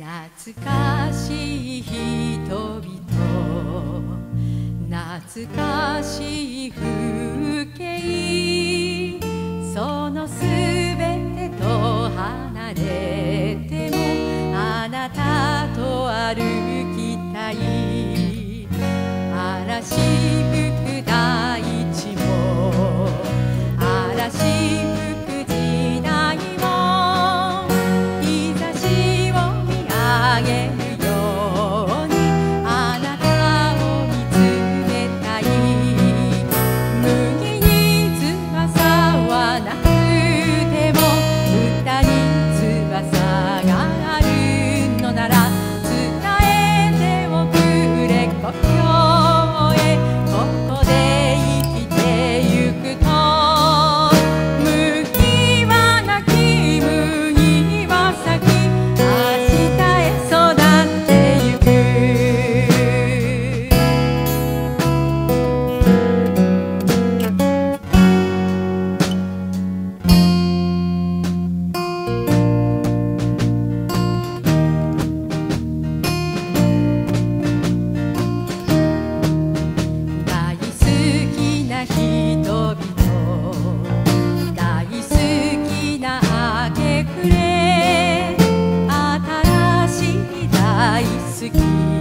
懐かしい人々懐かしい風景そのすべてと離れてもあなたと歩きたい嵐 seguir.